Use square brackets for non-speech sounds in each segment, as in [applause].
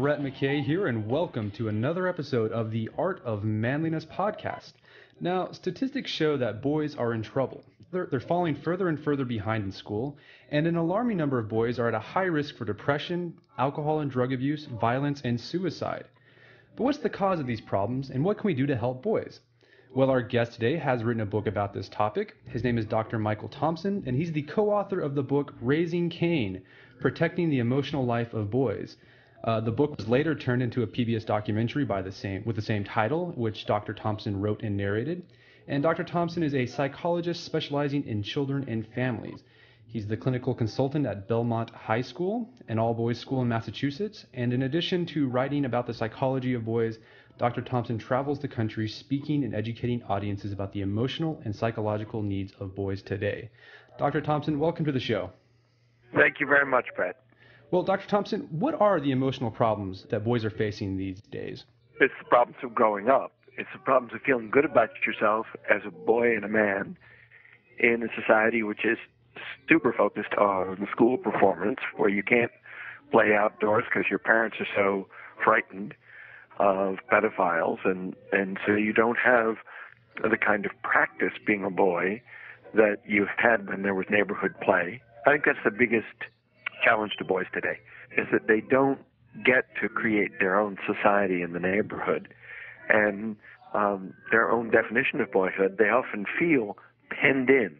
Brett McKay here, and welcome to another episode of the Art of Manliness podcast. Now, statistics show that boys are in trouble. They're, they're falling further and further behind in school, and an alarming number of boys are at a high risk for depression, alcohol and drug abuse, violence, and suicide. But what's the cause of these problems, and what can we do to help boys? Well, our guest today has written a book about this topic. His name is Dr. Michael Thompson, and he's the co author of the book Raising Cain Protecting the Emotional Life of Boys. Uh, the book was later turned into a PBS documentary by the same, with the same title, which Dr. Thompson wrote and narrated. And Dr. Thompson is a psychologist specializing in children and families. He's the clinical consultant at Belmont Hill School, an all boys school in Massachusetts. And in addition to writing about the psychology of boys, Dr. Thompson travels the country speaking and educating audiences about the emotional and psychological needs of boys today. Dr. Thompson, welcome to the show. Thank you very much, Brett. Well, Dr. Thompson, what are the emotional problems that boys are facing these days? It's the problems of growing up. It's the problems of feeling good about yourself as a boy and a man in a society which is super focused on school performance, where you can't play outdoors because your parents are so frightened of pedophiles, and and so you don't have the kind of practice being a boy that you had when there was neighborhood play. I think that's the biggest challenge to boys today is that they don't get to create their own society in the neighborhood and um, their own definition of boyhood. They often feel penned in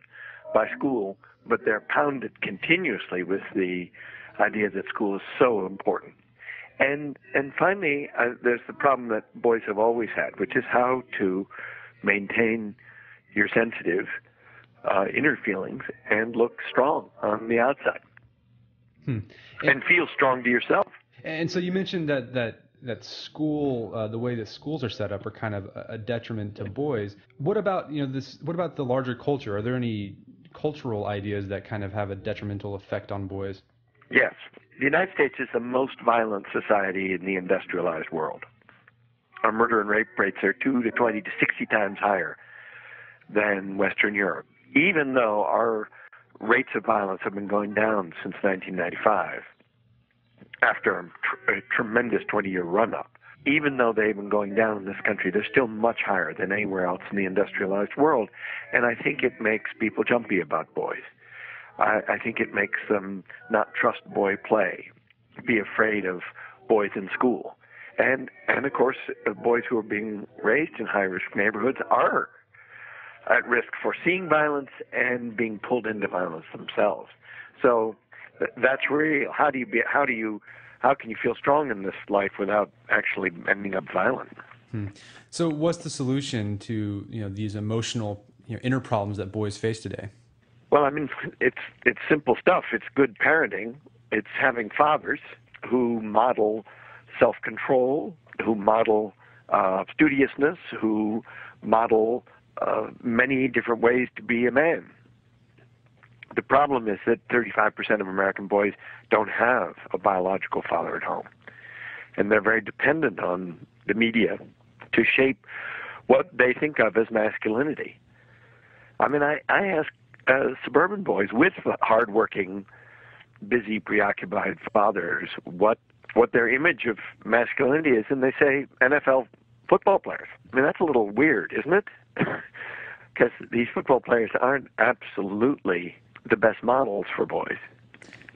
by school, but they're pounded continuously with the idea that school is so important. And and finally, uh, there's the problem that boys have always had, which is how to maintain your sensitive uh, inner feelings and look strong on the outside, hmm. and, and, feel strong to yourself. And so you mentioned that that that school, uh, the way that schools are set up, are kind of a detriment to boys. What about you know this? What about the larger culture? Are there any cultural ideas that kind of have a detrimental effect on boys? Yes, the United States is the most violent society in the industrialized world. Our murder and rape rates are two to twenty to sixty times higher than Western Europe even though our rates of violence have been going down since 1995 after a, tr- a tremendous 20 year run up. Even though they've been going down in this country, they're still much higher than anywhere else in the industrialized world. And I think it makes people jumpy about boys. I, I think it makes them not trust boy play, be afraid of boys in school. And, and of course, uh, boys who are being raised in high risk neighborhoods are at risk for seeing violence and being pulled into violence themselves. So that's really how do you be, how do you how can you feel strong in this life without actually ending up violent? Hmm. So what's the solution to you know these emotional you know, inner problems that boys face today? Well, I mean, it's it's simple stuff. It's good parenting. It's having fathers who model self-control, who model uh, studiousness, who model uh, many different ways to be a man. The problem is that 35% of American boys don't have a biological father at home. And they're very dependent on the media to shape what they think of as masculinity. I mean, I, I ask uh, suburban boys with hardworking, busy, preoccupied fathers what what their image of masculinity is, and they say NFL football players. I mean, that's a little weird, isn't it? [laughs] because these football players aren't absolutely the best models for boys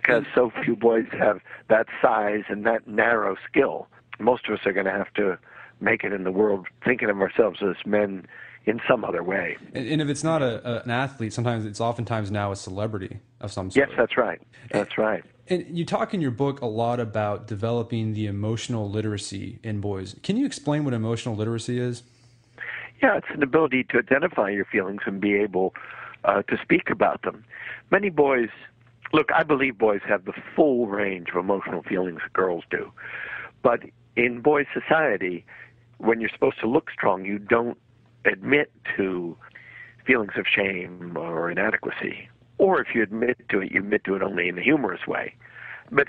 because so few boys have that size and that narrow skill. Most of us are going to have to make it in the world thinking of ourselves as men in some other way. And, if it's not a, a, an athlete, sometimes it's oftentimes now a celebrity of some sort. Yes, that's right. That's right. And you talk in your book a lot about developing the emotional literacy in boys. Can you explain what emotional literacy is? Yeah, it's an ability to identify your feelings and be able uh, to speak about them. Many boys, look, I believe boys have the full range of emotional feelings that girls do. But in boys' society, when you're supposed to look strong, you don't admit to feelings of shame or inadequacy. Or if you admit to it, you admit to it only in a humorous way. But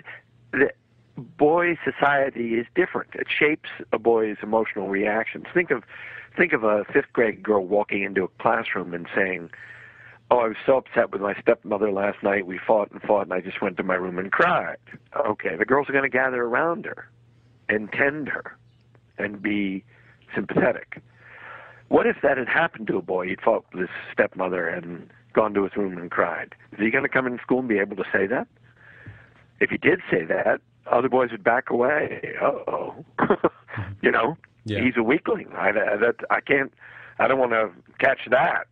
the boy society is different. It shapes a boy's emotional reactions. Think of think of a fifth grade girl walking into a classroom and saying, Oh, I was so upset with my stepmother last night. We fought and fought, and I just went to my room and cried. Okay, the girls are going to gather around her and tend her and be sympathetic. What if that had happened to a boy? He'd fought with his stepmother and gone to his room and cried. Is he going to come in school and be able to say that? If he did say that, other boys would back away. Uh oh, [laughs] you know, Yeah. he's a weakling. I, that, I can't. I don't want to catch that.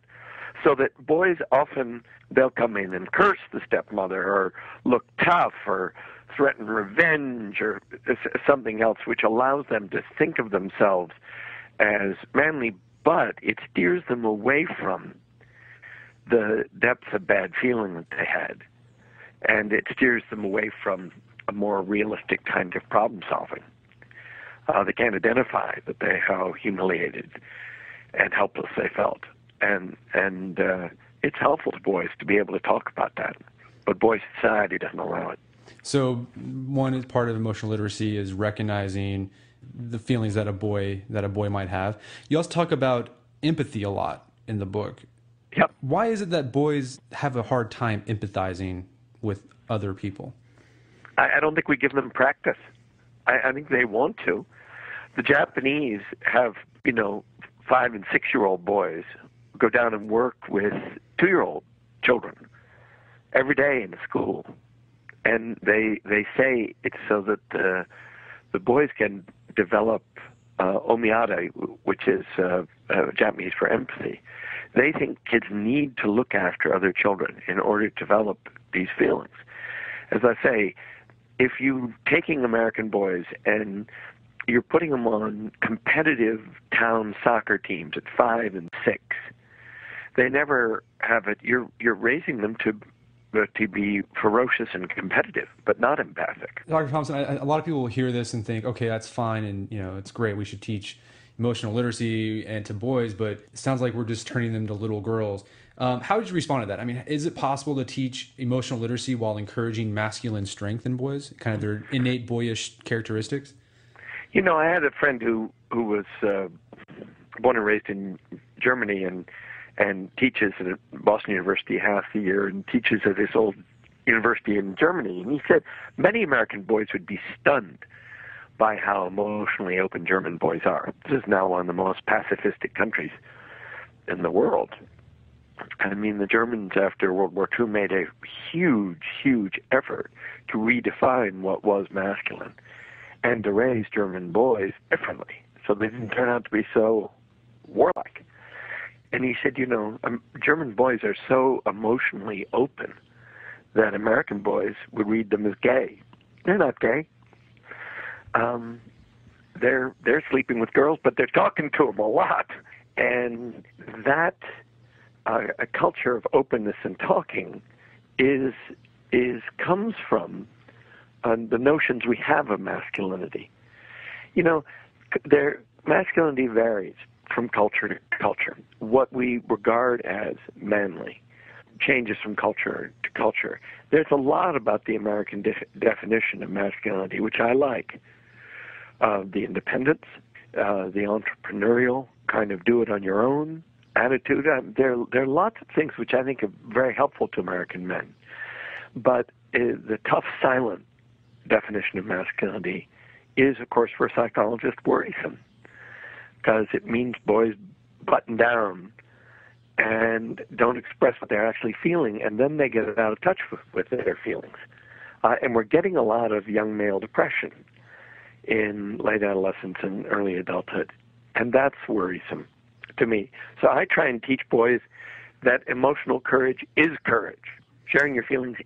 So that boys often they'll come in and curse the stepmother or look tough or threaten revenge or something else, which allows them to think of themselves as manly, but it steers them away from the depths of bad feeling that they had. And it steers them away from a more realistic kind of problem solving. Uh, they can't identify that they how humiliated and helpless they felt, and and uh, it's helpful to boys to be able to talk about that, but boys' society doesn't allow it. So one part of emotional literacy is recognizing the feelings that a boy that a boy might have. You also talk about empathy a lot in the book. Yep. Why is it that boys have a hard time empathizing with other people? I, I don't think we give them practice. I, I think they want to. The Japanese have, you know, five and six year old boys go down and work with two year old children every day in school. And they they say it's so that the the boys can develop uh, omoiyari, which is uh, uh, Japanese for empathy. They think kids need to look after other children in order to develop these feelings. As I say, if you're taking American boys and you're putting them on competitive town soccer teams at five and six, they never have it. You're you're raising them to to be ferocious and competitive, but not empathic. Dr. Thompson, I, a lot of people will hear this and think, okay, that's fine, and you know, it's great. We should teach emotional literacy and to boys, but it sounds like we're just turning them to little girls. Um, how would you respond to that? I mean, is it possible to teach emotional literacy while encouraging masculine strength in boys, kind of their innate boyish characteristics? You know, I had a friend who who was uh, born and raised in Germany and and teaches at Boston University half the year and teaches at this old university in Germany. And he said many American boys would be stunned by how emotionally open German boys are. This is now one of the most pacifistic countries in the world. I mean, the Germans after World War II made a huge, huge effort to redefine what was masculine and to raise German boys differently so they didn't turn out to be so warlike. And he said, you know, um, German boys are so emotionally open that American boys would read them as gay. They're not gay. Um, they're they're sleeping with girls, but they're talking to them a lot, and that uh, a culture of openness and talking is is comes from uh, the notions we have of masculinity. You know, their masculinity varies from culture to culture. What we regard as manly changes from culture to culture. There's a lot about the American de- definition of masculinity, which I like. Uh, the independence, uh, the entrepreneurial kind of do it on your own attitude. Uh, there, there are lots of things which I think are very helpful to American men. But uh, the tough, silent definition of masculinity is, of course, for a psychologist, worrisome because it means boys button down and don't express what they're actually feeling, and then they get out of touch with, with their feelings. Uh, and we're getting a lot of young male depression in late adolescence and early adulthood, and that's worrisome to me. So I try and teach boys that emotional courage is courage. Sharing your feelings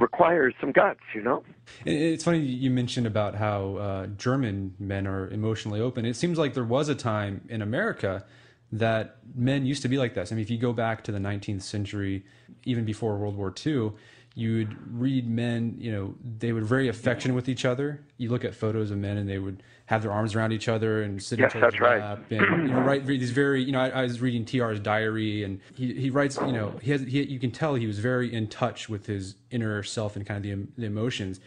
requires some guts, you know? It's funny you mentioned about how uh, German men are emotionally open. It seems like there was a time in America that men used to be like this. I mean, if you go back to the 19th century, even before World War II, you would read men, you know, they were very affectionate with each other. You look at photos of men and they would have their arms around each other and sit in Yes, each other's that's right. lap and you know, write these very, you know, I, I was reading TR's diary and he, he writes, you know, he has, he, you can tell he was very in touch with his inner self and kind of the, the emotions.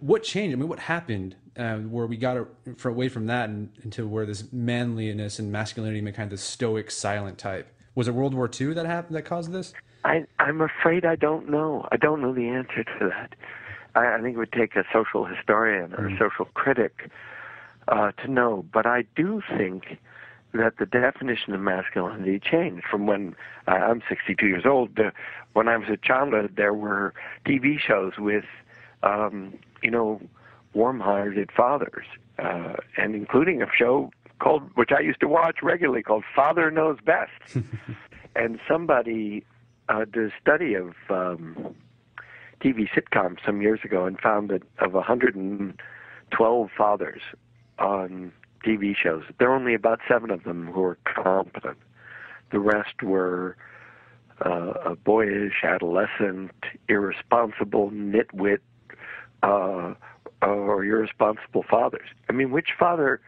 What changed? I mean, what happened uh, where we got a, for, away from that and into where this manliness and masculinity became kind of the stoic, silent type? Was it World War II that happened that caused this? I, I'm afraid I don't know. I don't know the answer to that. I, I think it would take a social historian or a social critic uh, to know. But I do think that the definition of masculinity changed from when uh, I'm 62 years old. To, when I was a child, there were TV shows with, um, you know, warm-hearted fathers, uh, and including a show called, which I used to watch regularly, called Father Knows Best. [laughs] and somebody uh, did a study of um, TV sitcoms some years ago and found that of 112 fathers on TV shows, there are only about seven of them who are competent. The rest were uh, boyish, adolescent, irresponsible, nitwit, uh, or irresponsible fathers. I mean, which father,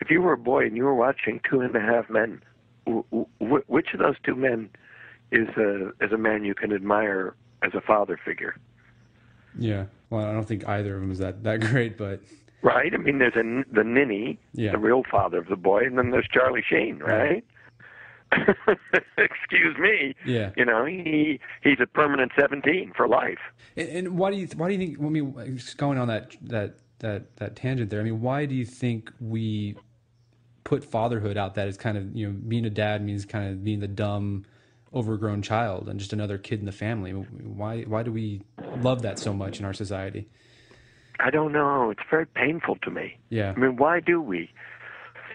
if you were a boy and you were watching Two and a Half Men, w- w- which of those two men is a is a man you can admire as a father figure? Yeah, well, I don't think either of them is that that [laughs] great, but right. I mean, there's a the ninny, yeah. the real father of the boy, and then there's Charlie Sheen, right? [laughs] Excuse me. Yeah. You know, he he's a permanent seventeen for life. And, and why do you why do you think? I mean, going on that that that that tangent there. I mean, why do you think we put fatherhood out that as kind of you know being a dad means kind of being the dumb, overgrown child and just another kid in the family? Why why do we love that so much in our society? I don't know. It's very painful to me. Yeah. I mean, why do we?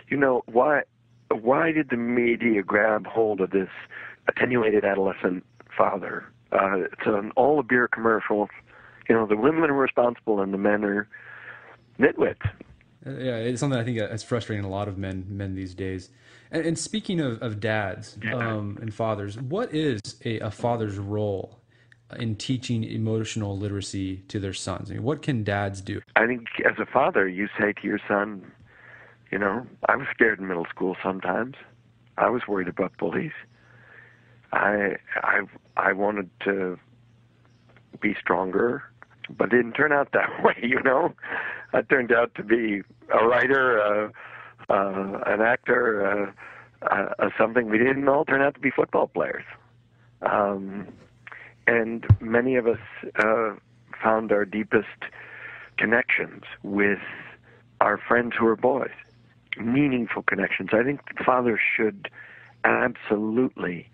You know, why why did the media grab hold of this attenuated adolescent father? Uh, it's an all the beer commercial. You know, the women are responsible and the men are nitwits. Yeah, it's something I think that's frustrating a lot of men men these days. And, and speaking of, of dads um, and fathers, what is a, a father's role in teaching emotional literacy to their sons? I mean, what can dads do? I think as a father, you say to your son, you know, I was scared in middle school sometimes. I was worried about bullies. I I I wanted to be stronger, but it didn't turn out that [laughs] way. You know, I turned out to be a writer, uh, uh, an actor, uh, something. We didn't all turn out to be football players, um, and many of us uh, found our deepest connections with our friends who are boys meaningful connections. I think fathers should absolutely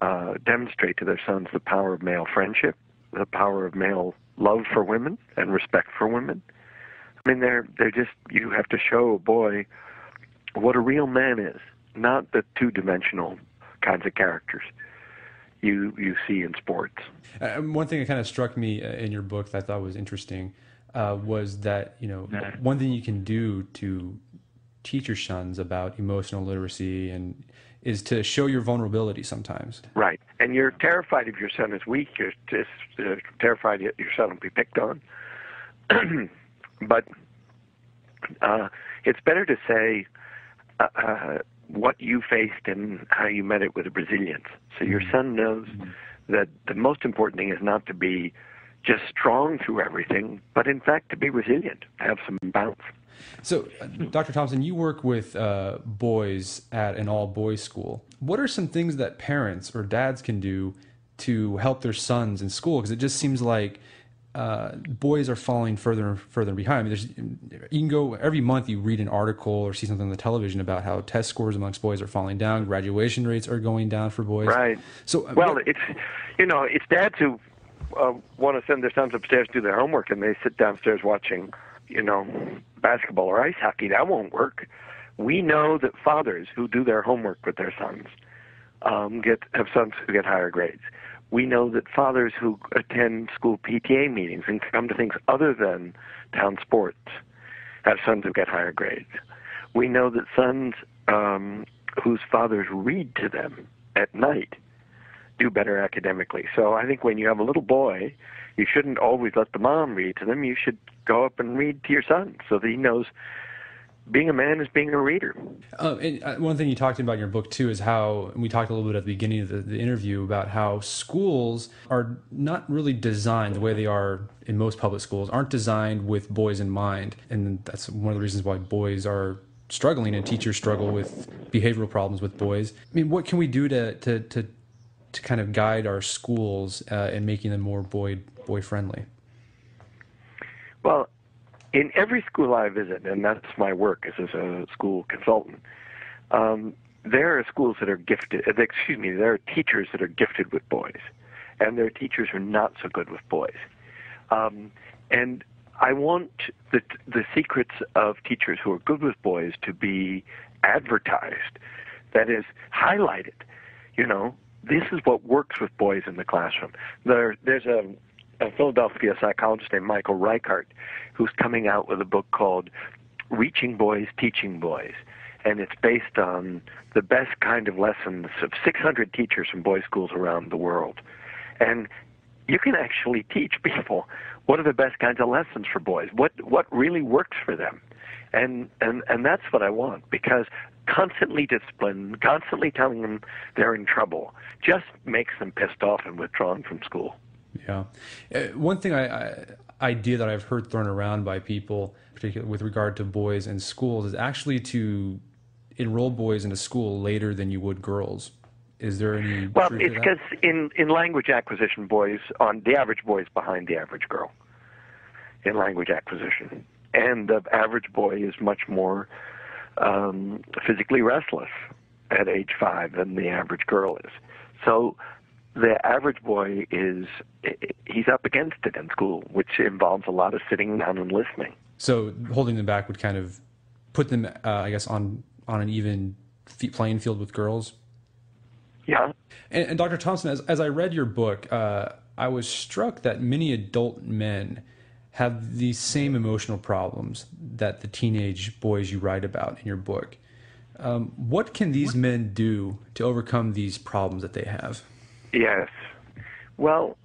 uh, demonstrate to their sons the power of male friendship, the power of male love for women and respect for women. I mean, they're they're just you have to show a boy what a real man is, not the two-dimensional kinds of characters you you see in sports. Uh, one thing that kind of struck me uh, in your book that I thought was interesting uh, was that you know one thing you can do to teach your sons about emotional literacy and is to show your vulnerability sometimes. Right. And you're terrified if your son is weak. You're just uh, terrified your son will be picked on. [clears throat] but uh, it's better to say uh, uh, what you faced and how you met it with resilience. So your mm-hmm. son knows mm-hmm. that the most important thing is not to be just strong through everything, but in fact to be resilient, have some bounce. So, uh, Dr. Thompson, you work with uh, boys at an all boys school. What are some things that parents or dads can do to help their sons in school? Because it just seems like uh, boys are falling further and further behind. I mean, there's you can go every month. You read an article or see something on the television about how test scores amongst boys are falling down, graduation rates are going down for boys. Right. So, uh, well, it's you know, it's dads who uh, want to send their sons upstairs to do their homework, and they sit downstairs watching you know, basketball or ice hockey, that won't work. We know that fathers who do their homework with their sons um, get have sons who get higher grades. We know that fathers who attend school PTA meetings and come to things other than town sports have sons who get higher grades. We know that sons um, whose fathers read to them at night do better academically. So I think when you have a little boy, you shouldn't always let the mom read to them. You should go up and read to your son so that he knows being a man is being a reader. Uh, and one thing you talked about in your book too is how we talked a little bit at the beginning of the, the, interview about how schools are not really designed the way they are in most public schools aren't designed with boys in mind, and that's one of the reasons why boys are struggling and teachers struggle with behavioral problems with boys. I mean, what can we do to to to, to kind of guide our schools uh, in making them more boy boy friendly? Well, in every school I visit, and that's my work as a school consultant, um, there are schools that are gifted, uh, excuse me, there are teachers that are gifted with boys, and there are teachers who are not so good with boys. Um, and I want the, the secrets of teachers who are good with boys to be advertised, that is, highlighted. You know, this is what works with boys in the classroom. There, there's a, a Philadelphia psychologist named Michael Reichert who's coming out with a book called Reaching Boys, Teaching Boys and it's based on the best kind of lessons of 600 teachers from boys' schools around the world. And you can actually teach people what are the best kinds of lessons for boys, what what really works for them, and and and that's what I want because constantly discipline, constantly telling them they're in trouble, just makes them pissed off and withdrawn from school. Yeah, uh, one thing I, I idea that I've heard thrown around by people, particularly with regard to boys in schools, is actually to enroll boys into school later than you would girls. Is there any? Well, it's because in in language acquisition, boys on the average boy is behind the average girl in language acquisition, and the average boy is much more um, physically restless at age five than the average girl is. So the average boy is he's up against it in school, which involves a lot of sitting down and listening. So holding them back would kind of put them, uh, I guess, on on an even playing field with girls. Yeah. And, and Dr. Thompson, as, as I read your book, uh, I was struck that many adult men have these same emotional problems that the teenage boys you write about in your book. Um, what can these men do to overcome these problems that they have? Yes. Well,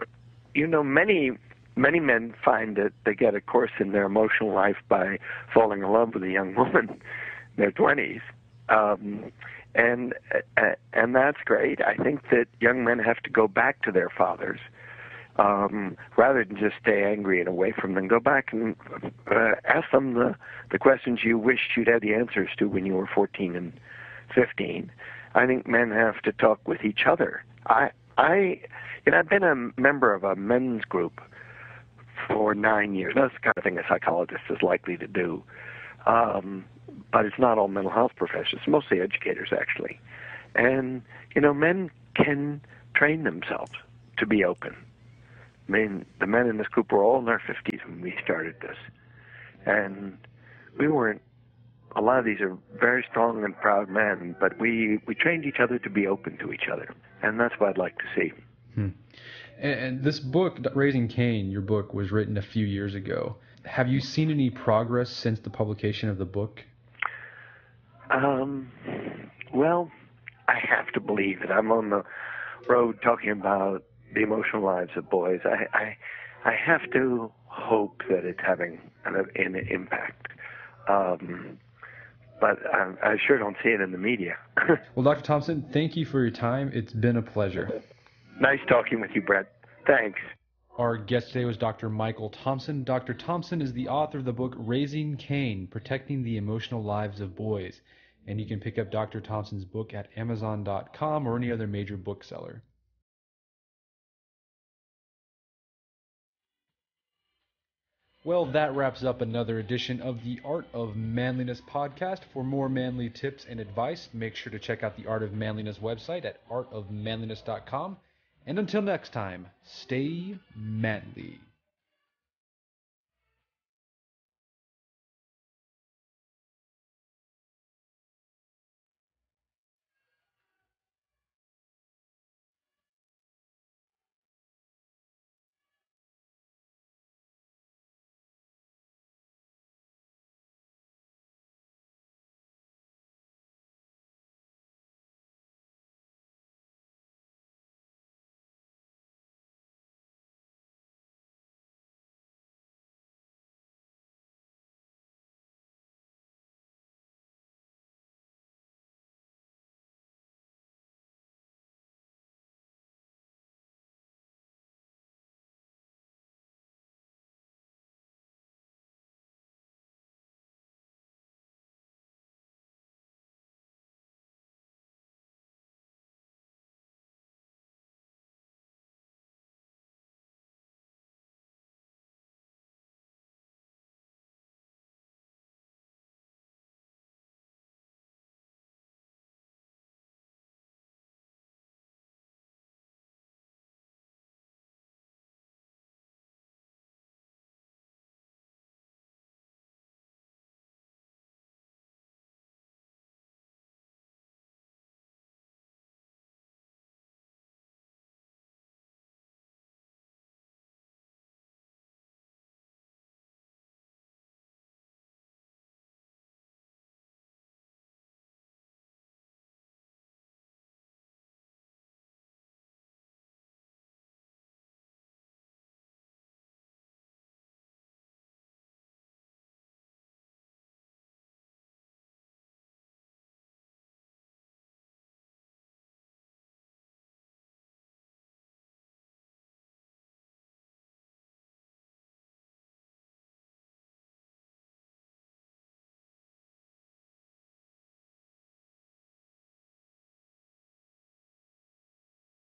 you know, many many men find that they get a course in their emotional life by falling in love with a young [laughs] woman in their 20s. Um, and and that's great. I think that young men have to go back to their fathers um, rather than just stay angry and away from them. Go back and uh, ask them the the questions you wished you'd had the answers to when you were 14 and 15. I think men have to talk with each other. I I you know I've been a member of a men's group for nine years. That's the kind of thing a psychologist is likely to do. Um, but it's not all mental health professionals, mostly educators actually. And, you know, men can train themselves to be open. I mean, the men in this group were all in their 50s when we started this. And we weren't, a lot of these are very strong and proud men, but we, we trained each other to be open to each other. And that's what I'd like to see. Hmm. And, and this book, Raising Cain, your book, was written a few years ago. Have you seen any progress since the publication of the book? Um, well, I have to believe that I'm on the road talking about the emotional lives of boys. I I, I have to hope that it's having an, an impact. Um, but I, I sure don't see it in the media. [laughs] well, Dr. Thompson, thank you for your time. It's been a pleasure. Nice talking with you, Brett. Thanks. Our guest today was Dr. Michael Thompson. Dr. Thompson is the author of the book Raising Cain Protecting the Emotional Lives of Boys and you can pick up Dr. Thompson's book at Amazon.com or any other major bookseller. Well, that wraps up another edition of the Art of Manliness podcast. For more manly tips and advice, make sure to check out the Art of Manliness website at artofmanliness.com. And until next time, stay manly.